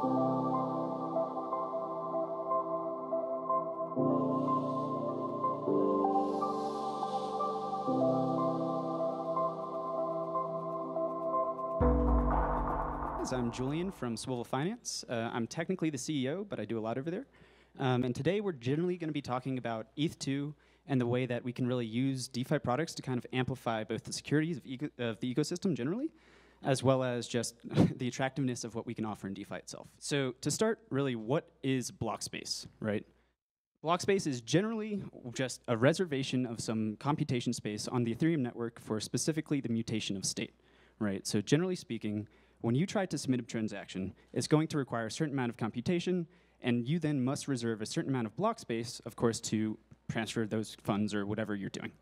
I'm Julian from Swivel Finance. Uh, I'm technically the CEO, but I do a lot over there. Um, and today we're generally going to be talking about ETH2 and the way that we can really use DeFi products to kind of amplify both the securities of, eco of the ecosystem generally, as well as just the attractiveness of what we can offer in DeFi itself. So to start, really, what is block space, right? Block space is generally just a reservation of some computation space on the Ethereum network for specifically the mutation of state, right? So generally speaking, when you try to submit a transaction, it's going to require a certain amount of computation, and you then must reserve a certain amount of block space, of course, to transfer those funds or whatever you're doing.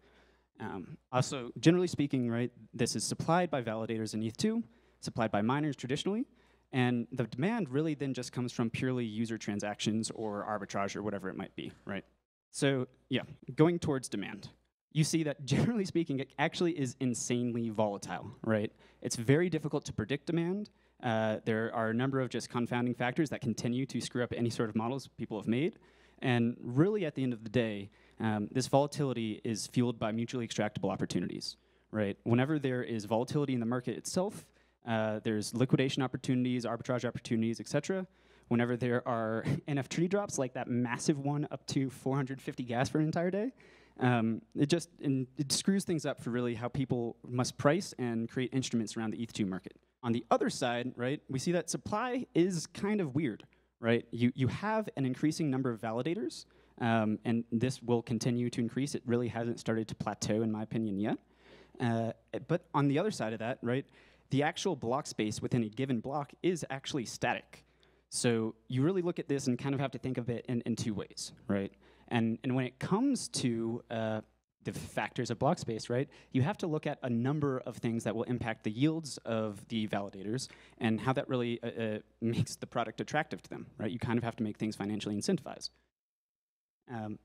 Um, also, generally speaking, right, this is supplied by validators in ETH2, supplied by miners traditionally, and the demand really then just comes from purely user transactions or arbitrage or whatever it might be, right? So yeah, going towards demand you see that generally speaking, it actually is insanely volatile, right? It's very difficult to predict demand. Uh, there are a number of just confounding factors that continue to screw up any sort of models people have made. And really, at the end of the day, um, this volatility is fueled by mutually extractable opportunities, right? Whenever there is volatility in the market itself, uh, there's liquidation opportunities, arbitrage opportunities, et cetera. Whenever there are NFT drops, like that massive one up to 450 gas for an entire day, um, it just it screws things up for really how people must price and create instruments around the ETH2 market. On the other side, right, we see that supply is kind of weird, right? You, you have an increasing number of validators, um, and this will continue to increase. It really hasn't started to plateau, in my opinion, yet. Uh, but on the other side of that, right, the actual block space within a given block is actually static. So you really look at this and kind of have to think of it in, in two ways, right? And, and when it comes to uh, the factors of block space, right, you have to look at a number of things that will impact the yields of the validators and how that really uh, uh, makes the product attractive to them, right? You kind of have to make things financially incentivized. Um,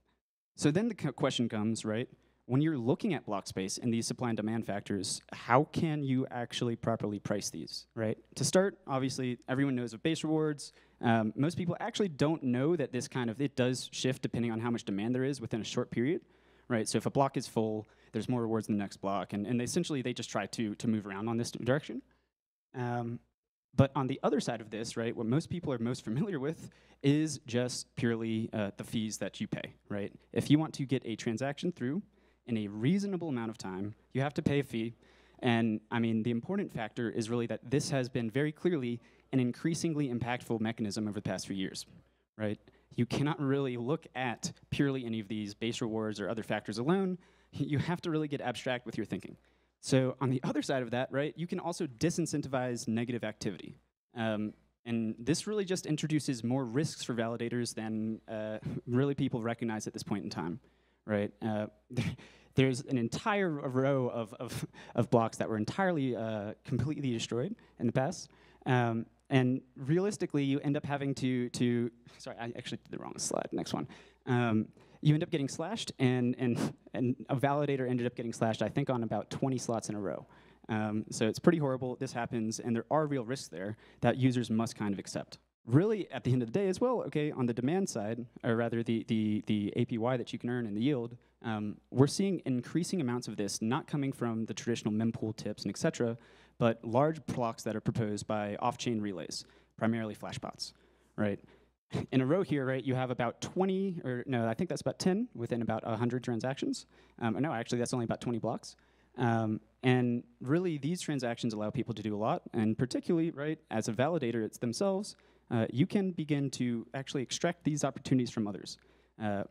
so then the question comes, right, when you're looking at block space and these supply and demand factors, how can you actually properly price these, right? To start, obviously, everyone knows of base rewards. Um, most people actually don't know that this kind of, it does shift depending on how much demand there is within a short period, right? So if a block is full, there's more rewards in the next block. And, and essentially, they just try to, to move around on this direction. Um, but on the other side of this, right, what most people are most familiar with is just purely uh, the fees that you pay, right? If you want to get a transaction through, in a reasonable amount of time, you have to pay a fee. And I mean, the important factor is really that this has been very clearly an increasingly impactful mechanism over the past few years, right? You cannot really look at purely any of these base rewards or other factors alone. You have to really get abstract with your thinking. So on the other side of that, right, you can also disincentivize negative activity. Um, and this really just introduces more risks for validators than uh, really people recognize at this point in time right? Uh, there's an entire row of, of, of, blocks that were entirely uh, completely destroyed in the past. Um, and realistically, you end up having to, to, sorry, I actually did the wrong slide, next one. Um, you end up getting slashed, and, and, and a validator ended up getting slashed, I think, on about 20 slots in a row. Um, so it's pretty horrible. This happens, and there are real risks there that users must kind of accept really at the end of the day as well, okay, on the demand side, or rather the, the, the APY that you can earn and the yield, um, we're seeing increasing amounts of this not coming from the traditional mempool tips and et cetera, but large blocks that are proposed by off-chain relays, primarily flashbots, right? In a row here, right, you have about 20, or no, I think that's about 10 within about 100 transactions. Um, no, actually, that's only about 20 blocks. Um, and really, these transactions allow people to do a lot, and particularly, right, as a validator, it's themselves, uh, you can begin to actually extract these opportunities from others. Uh,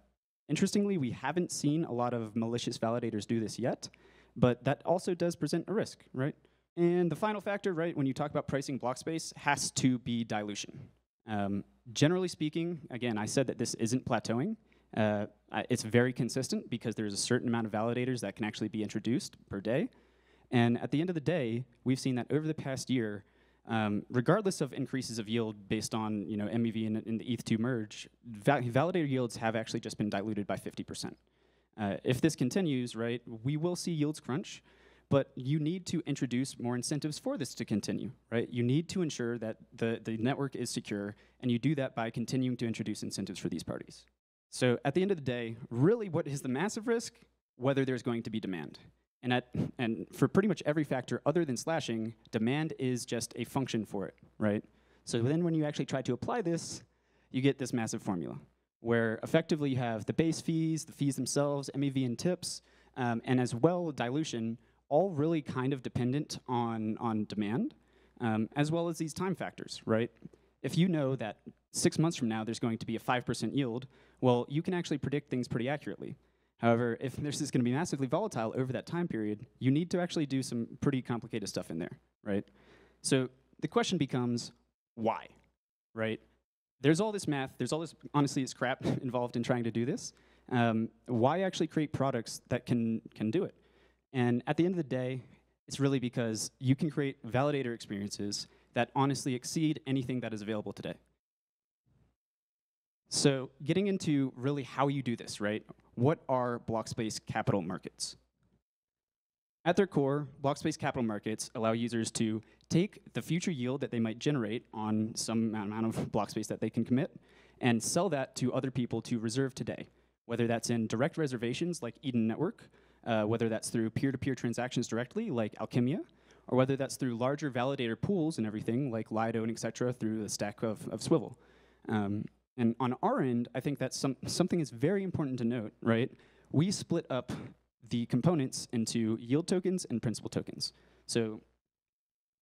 interestingly, we haven't seen a lot of malicious validators do this yet, but that also does present a risk, right? And the final factor, right, when you talk about pricing block space, has to be dilution. Um, generally speaking, again, I said that this isn't plateauing. Uh, it's very consistent because there's a certain amount of validators that can actually be introduced per day. And at the end of the day, we've seen that over the past year, um, regardless of increases of yield based on you know MEV and, and the ETH2 merge, val validator yields have actually just been diluted by 50%. Uh, if this continues, right, we will see yields crunch, but you need to introduce more incentives for this to continue, right? You need to ensure that the, the network is secure, and you do that by continuing to introduce incentives for these parties. So at the end of the day, really what is the massive risk? Whether there's going to be demand. And, at, and for pretty much every factor other than slashing, demand is just a function for it, right? So then when you actually try to apply this, you get this massive formula where effectively you have the base fees, the fees themselves, MEV and tips, um, and as well dilution, all really kind of dependent on, on demand, um, as well as these time factors, right? If you know that six months from now there's going to be a 5% yield, well, you can actually predict things pretty accurately. However, if this is going to be massively volatile over that time period, you need to actually do some pretty complicated stuff in there, right? So the question becomes, why, right? There's all this math, there's all this, honestly, it's crap involved in trying to do this. Um, why actually create products that can, can do it? And at the end of the day, it's really because you can create validator experiences that honestly exceed anything that is available today. So getting into really how you do this, right? What are block space capital markets? At their core, block space capital markets allow users to take the future yield that they might generate on some amount of block space that they can commit and sell that to other people to reserve today, whether that's in direct reservations like Eden Network, uh, whether that's through peer-to-peer -peer transactions directly like Alkimiya, or whether that's through larger validator pools and everything like Lido and et cetera through the stack of, of Swivel. Um, and on our end, I think that's some, something is very important to note, right? We split up the components into yield tokens and principal tokens. So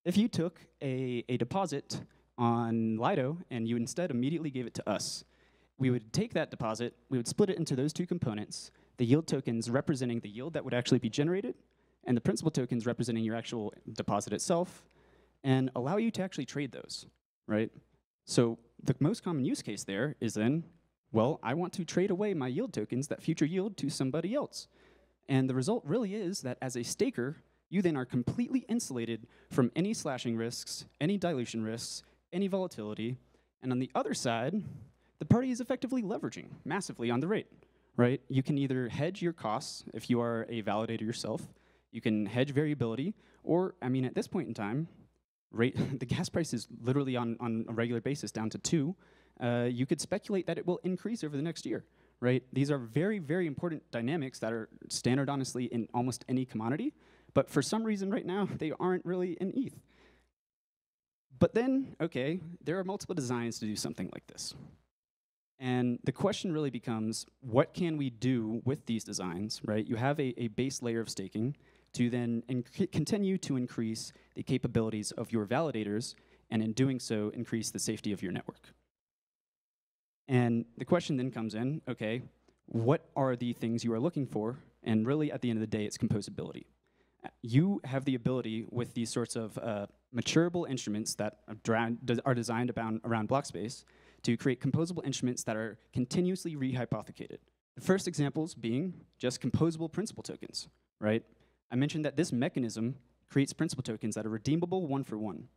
if you took a, a deposit on Lido and you instead immediately gave it to us, we would take that deposit, we would split it into those two components, the yield tokens representing the yield that would actually be generated, and the principal tokens representing your actual deposit itself, and allow you to actually trade those, right? So the most common use case there is then, well, I want to trade away my yield tokens, that future yield, to somebody else. And the result really is that as a staker, you then are completely insulated from any slashing risks, any dilution risks, any volatility. And on the other side, the party is effectively leveraging massively on the rate, right? You can either hedge your costs if you are a validator yourself, you can hedge variability, or, I mean, at this point in time, rate, the gas price is literally on, on a regular basis down to two, uh, you could speculate that it will increase over the next year, right? These are very, very important dynamics that are standard, honestly, in almost any commodity, but for some reason right now, they aren't really in ETH. But then, okay, there are multiple designs to do something like this. And the question really becomes, what can we do with these designs, right? You have a, a base layer of staking, to then continue to increase the capabilities of your validators, and in doing so, increase the safety of your network. And the question then comes in, okay, what are the things you are looking for? And really, at the end of the day, it's composability. You have the ability with these sorts of uh, maturable instruments that are designed around block space to create composable instruments that are continuously rehypothecated. The first examples being just composable principal tokens, right? I mentioned that this mechanism creates principal tokens that are redeemable one for one.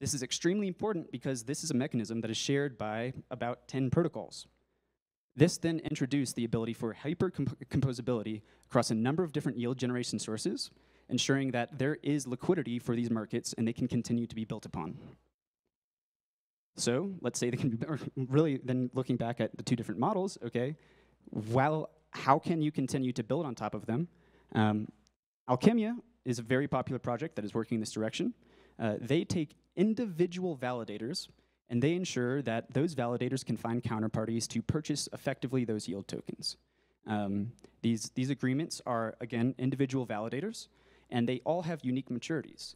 This is extremely important because this is a mechanism that is shared by about 10 protocols. This then introduced the ability for hyper-composability across a number of different yield generation sources, ensuring that there is liquidity for these markets and they can continue to be built upon. So let's say they can be, really then looking back at the two different models, okay, well, how can you continue to build on top of them? Um, Alkimiya is a very popular project that is working in this direction. Uh, they take individual validators and they ensure that those validators can find counterparties to purchase effectively those yield tokens. Um, these, these agreements are, again, individual validators, and they all have unique maturities,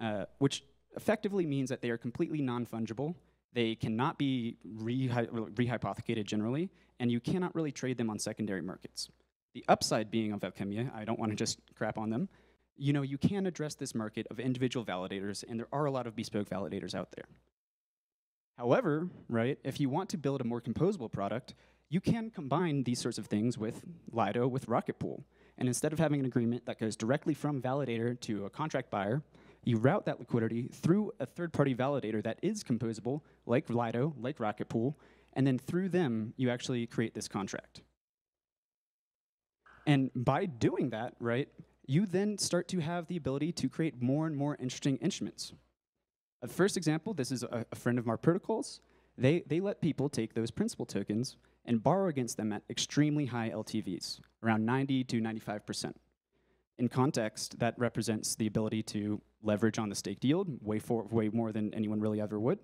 uh, which effectively means that they are completely non-fungible, they cannot be rehypothecated generally, and you cannot really trade them on secondary markets. The upside being of Alkimiya, I don't want to just crap on them, you know, you can address this market of individual validators, and there are a lot of bespoke validators out there. However, right, if you want to build a more composable product, you can combine these sorts of things with Lido, with Rocket Pool. And instead of having an agreement that goes directly from validator to a contract buyer, you route that liquidity through a third-party validator that is composable, like Lido, like Rocket Pool, and then through them, you actually create this contract. And by doing that, right, you then start to have the ability to create more and more interesting instruments. A first example, this is a, a friend of our protocols. They, they let people take those principal tokens and borrow against them at extremely high LTVs, around 90 to 95%. In context, that represents the ability to leverage on the staked yield way, for, way more than anyone really ever would.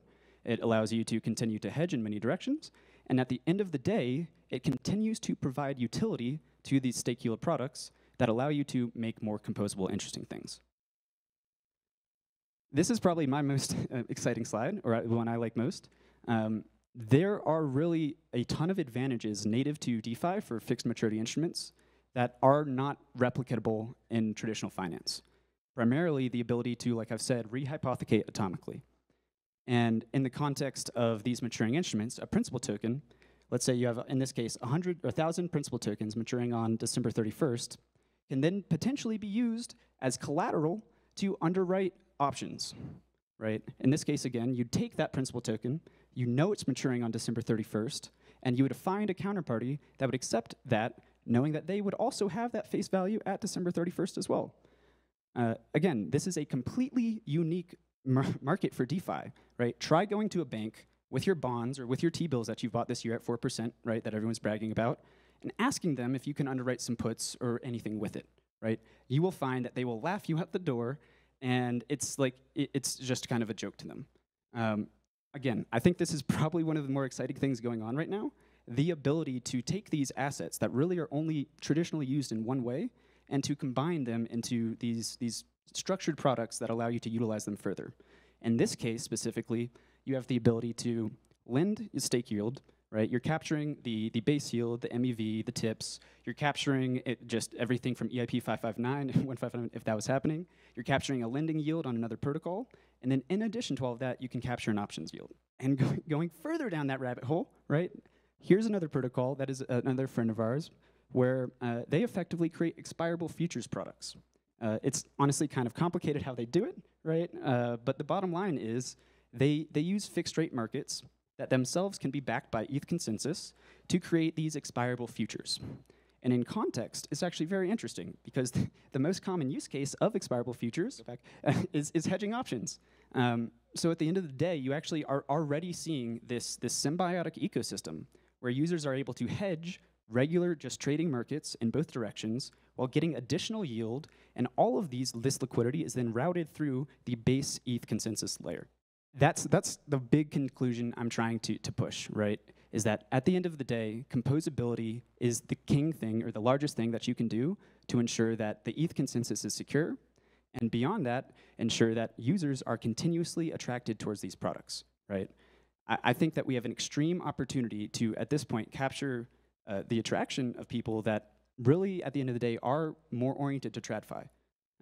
It allows you to continue to hedge in many directions. And at the end of the day, it continues to provide utility to these stake yield products that allow you to make more composable, interesting things. This is probably my most uh, exciting slide, or the one I like most. Um, there are really a ton of advantages native to DeFi for fixed maturity instruments that are not replicatable in traditional finance. Primarily the ability to, like I've said, rehypothecate atomically. And in the context of these maturing instruments, a principal token, let's say you have, in this case, 100 or 1,000 principal tokens maturing on December 31st, can then potentially be used as collateral to underwrite options, right? In this case, again, you'd take that principal token, you know it's maturing on December 31st, and you would find a counterparty that would accept that, knowing that they would also have that face value at December 31st as well. Uh, again, this is a completely unique mar market for DeFi, right? Try going to a bank with your bonds or with your T-bills that you bought this year at 4%, right, that everyone's bragging about, and asking them if you can underwrite some puts or anything with it, right? You will find that they will laugh you out the door, and it's like, it, it's just kind of a joke to them. Um, again, I think this is probably one of the more exciting things going on right now. The ability to take these assets that really are only traditionally used in one way and to combine them into these, these structured products that allow you to utilize them further. In this case specifically, you have the ability to lend a stake yield, right? You're capturing the, the base yield, the MEV, the tips. You're capturing just everything from EIP 559 and 159 if that was happening. You're capturing a lending yield on another protocol. And then in addition to all of that, you can capture an options yield. And go going further down that rabbit hole, right? Here's another protocol that is another friend of ours where uh, they effectively create expirable futures products. Uh, it's honestly kind of complicated how they do it, right? Uh, but the bottom line is they, they use fixed rate markets that themselves can be backed by ETH consensus to create these expirable futures. And in context, it's actually very interesting because the most common use case of expirable futures back, is, is hedging options. Um, so at the end of the day, you actually are already seeing this, this symbiotic ecosystem where users are able to hedge regular just trading markets in both directions while getting additional yield, and all of these, this liquidity is then routed through the base ETH consensus layer. That's, that's the big conclusion I'm trying to, to push, right? Is that at the end of the day, composability is the king thing or the largest thing that you can do to ensure that the ETH consensus is secure, and beyond that, ensure that users are continuously attracted towards these products, right? I, think that we have an extreme opportunity to, at this point, capture uh, the attraction of people that really, at the end of the day, are more oriented to TradFi.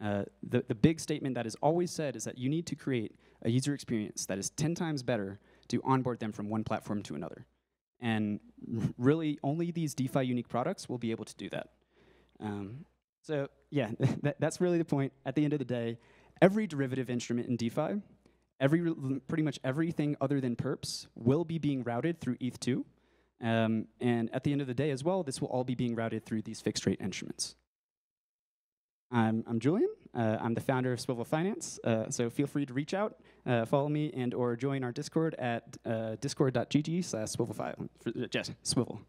Uh, the, the big statement that is always said is that you need to create a user experience that is 10 times better to onboard them from one platform to another. And really, only these DeFi unique products will be able to do that. Um, so yeah, that, that's really the point. At the end of the day, every derivative instrument in DeFi, every pretty much everything other than perps will be being routed through ETH2. Um, and at the end of the day as well, this will all be being routed through these fixed rate instruments. I'm, I'm Julian. Uh, I'm the founder of Swivel Finance. Uh, so feel free to reach out, uh, follow me, and or join our Discord at uh, discord.gg slash swivelfile. Just swivel.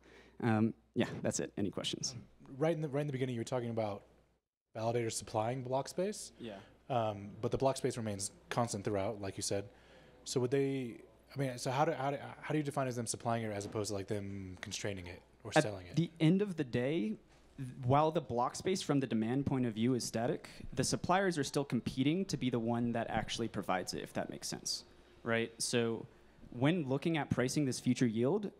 Um, yeah, that's it. Any questions? Right in the right in the beginning, you were talking about validators supplying block space. Yeah. Um, but the block space remains constant throughout, like you said. So would they? I mean, so how do how do, how do you define as them supplying it as opposed to like them constraining it or At selling it? the end of the day, while the block space from the demand point of view is static, the suppliers are still competing to be the one that actually provides it, if that makes sense, right? So when looking at pricing this future yield,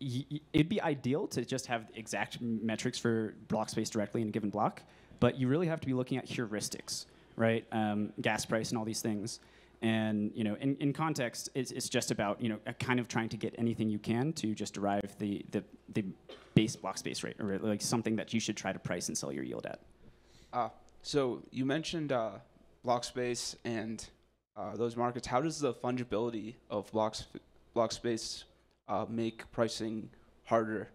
it'd be ideal to just have exact metrics for block space directly in a given block, but you really have to be looking at heuristics, right? Um, gas price and all these things. And you know, in, in context, it's, it's just about you know kind of trying to get anything you can to just derive the, the, the base block space rate, or like something that you should try to price and sell your yield at. Uh, so you mentioned uh, block space and uh, those markets. How does the fungibility of blocks block space uh, make pricing harder?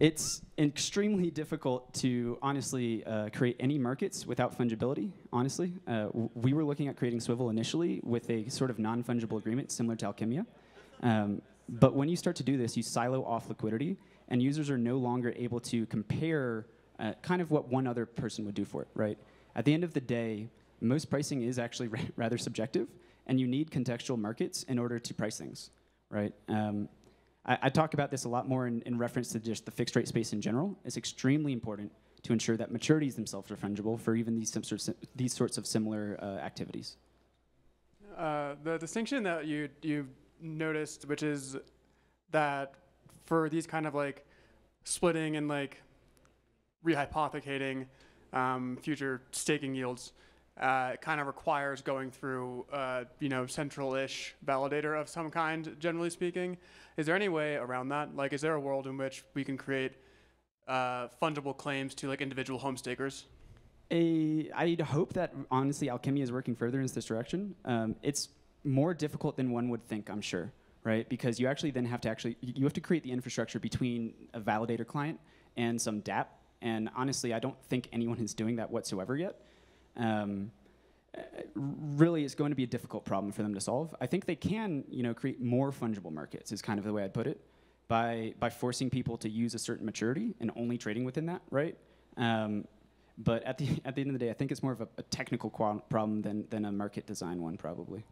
It's extremely difficult to honestly uh, create any markets without fungibility. Honestly, uh, we were looking at creating Swivel initially with a sort of non-fungible agreement similar to Alkimiya, um, but when you start to do this, you silo off liquidity, and users are no longer able to compare uh, kind of what one other person would do for it. Right? At the end of the day, most pricing is actually ra- rather subjective, and you need contextual markets in order to price things. Right? Um, I, I talk about this a lot more in, in reference to just the fixed rate space in general. It's extremely important to ensure that maturities themselves are fungible for even these, these sorts of similar uh, activities. Uh, the distinction that you you noticed, which is that for these kind of like splitting and like rehypothecating um, future staking yields, uh, it kind of requires going through uh, you know central-ish validator of some kind. Generally speaking, is there any way around that? Like, is there a world in which we can create uh, fungible claims to like individual home stakers? A, I'd hope that honestly Alkimiya is working further in this direction. Um, it's more difficult than one would think, I'm sure, right? Because you actually then have to actually you have to create the infrastructure between a validator client and some DApp. And honestly, I don't think anyone is doing that whatsoever yet. Um, really, it's going to be a difficult problem for them to solve. I think they can, you know, create more fungible markets. Is kind of the way I'd put it, by by forcing people to use a certain maturity and only trading within that, right? Um, but at the at the end of the day, I think it's more of a, a technical qual- problem than than a market design one, probably.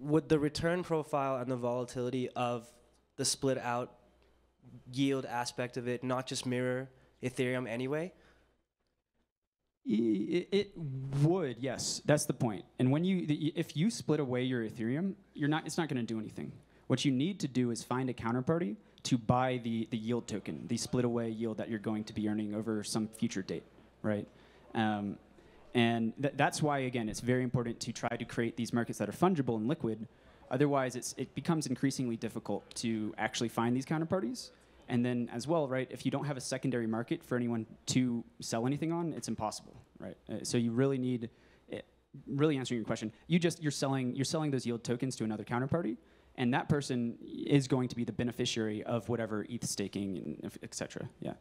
would the return profile and the volatility of the split out yield aspect of it not just mirror Ethereum anyway? It, would, yes. That's the point. And when you, if you split away your Ethereum, you're not. It's not going to do anything. What you need to do is find a counterparty to buy the the yield token, the split away yield that you're going to be earning over some future date, right? Um, and th- that's why, again, it's very important to try to create these markets that are fungible and liquid. Otherwise, it's, it becomes increasingly difficult to actually find these counterparties. And then, as well, right, if you don't have a secondary market for anyone to sell anything on, it's impossible, right? Uh, so you really need, it, really answering your question, you just you're selling you're selling those yield tokens to another counterparty, and that person is going to be the beneficiary of whatever ETH staking and et cetera. Yeah.